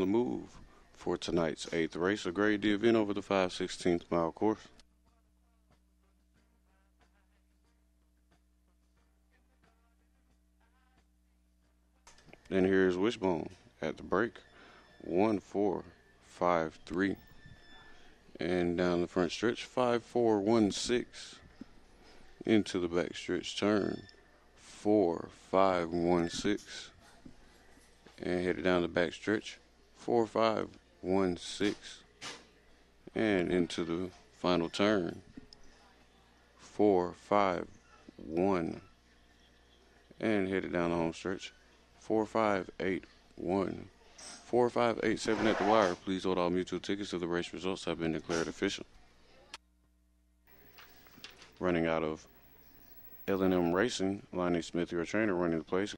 the move for tonight's eighth race, a grade D event over the 5 16th mile course. Then here's Wishbone at the break. One, four, five, three. And down the front stretch, five, four, one, six. Into the back stretch turn. Four, five, one, six. And headed down the back stretch. Four, five, one, six. And into the final turn. Four, five, one. And headed down the home stretch. Four, five, eight, one. Four, five, eight, seven at the wire. Please hold all mutuel tickets to the race results have been declared official. Running out of L&M Racing, Lonnie Smith, your trainer, running the place.